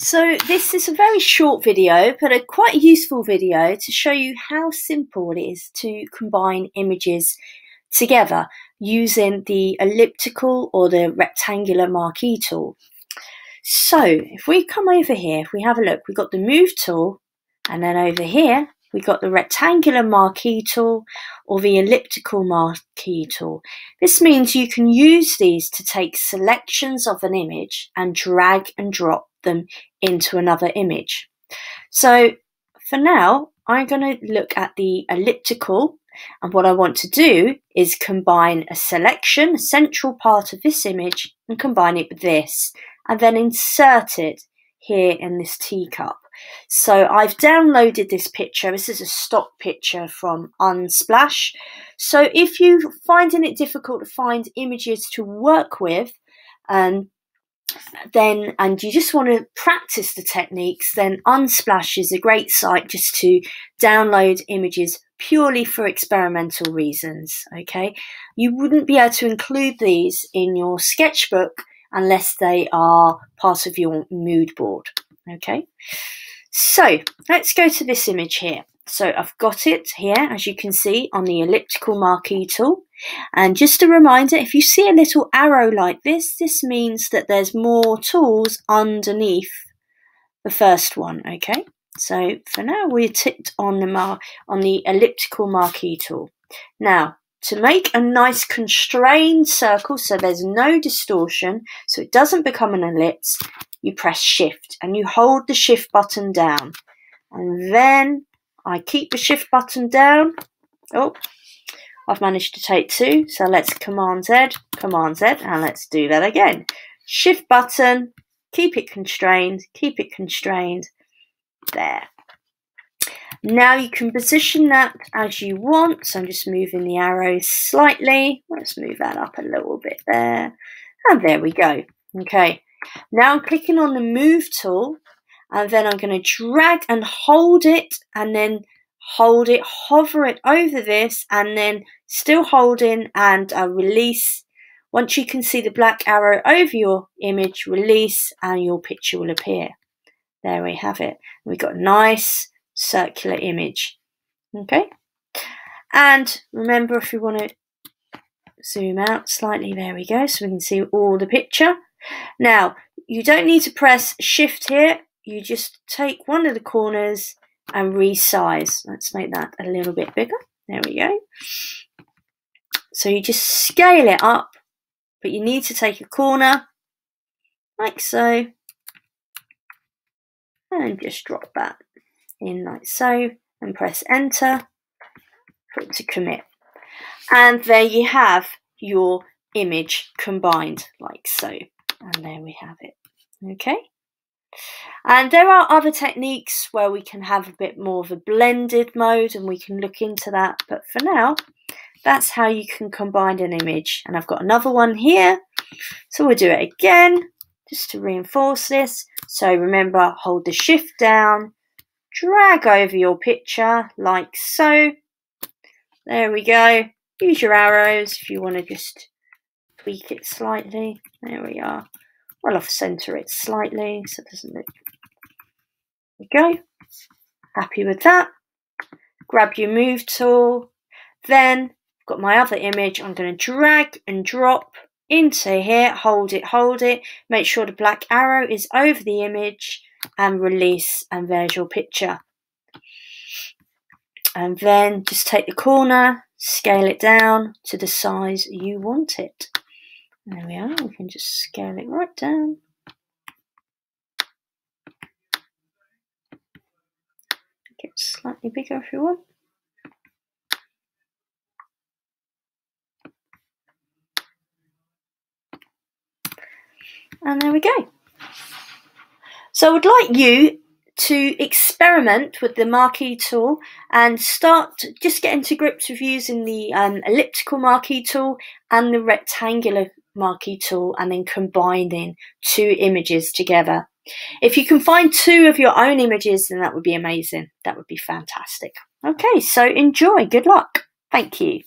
So this is a very short video, but a quite useful video to show you how simple it is to combine images together using the elliptical or the rectangular marquee tool. So if we come over here, if we have a look, we've got the move tool, and then over here, we've got the rectangular marquee tool or the elliptical marquee tool. This means you can use these to take selections of an image and drag and drop them into another image. So for now, I'm going to look at the elliptical and what I want to do is combine a selection, a central part of this image and combine it with this and then insert it here in this teacup. So I've downloaded this picture. This is a stock picture from Unsplash. So if you're finding it difficult to find images to work with, um, then and you just want to practice the techniques, then Unsplash is a great site just to download images purely for experimental reasons. Okay, you wouldn't be able to include these in your sketchbook unless they are part of your mood board. Okay, so let's go to this image here. So I've got it here, as you can see, on the elliptical marquee tool. And just a reminder, if you see a little arrow like this, this means that there's more tools underneath the first one, okay? So for now, we're ticked on the, mar on the elliptical marquee tool. Now, to make a nice constrained circle so there's no distortion, so it doesn't become an ellipse, you press shift and you hold the shift button down. And then I keep the shift button down. Oh, I've managed to take two. So let's Command Z, Command Z, and let's do that again. Shift button, keep it constrained, keep it constrained. There. Now you can position that as you want. So I'm just moving the arrows slightly. Let's move that up a little bit there. And there we go. Okay. Now I'm clicking on the move tool and then I'm going to drag and hold it and then hold it, hover it over this and then still holding and uh, release. Once you can see the black arrow over your image, release and your picture will appear. There we have it. We've got a nice circular image. Okay. And remember if you want to zoom out slightly, there we go, so we can see all the picture. Now, you don't need to press shift here you just take one of the corners and resize. Let's make that a little bit bigger. There we go. So you just scale it up, but you need to take a corner like so and just drop that in like so and press enter for it to commit. And there you have your image combined like so. And there we have it. Okay. And there are other techniques where we can have a bit more of a blended mode and we can look into that. But for now, that's how you can combine an image. And I've got another one here. So we'll do it again just to reinforce this. So remember, hold the shift down, drag over your picture like so. There we go. Use your arrows if you want to just tweak it slightly. There we are. I'll off center it slightly so it doesn't look. There we go. Happy with that. Grab your move tool. Then got my other image. I'm going to drag and drop into here. Hold it, hold it. Make sure the black arrow is over the image and release and there's your picture. And then just take the corner, scale it down to the size you want it. There we are, we can just scale it right down. Get slightly bigger if you want. And there we go. So I would like you to experiment with the marquee tool and start just getting to grips with using the um, elliptical marquee tool and the rectangular marquee tool and then combining two images together. If you can find two of your own images, then that would be amazing. That would be fantastic. Okay, so enjoy. Good luck. Thank you.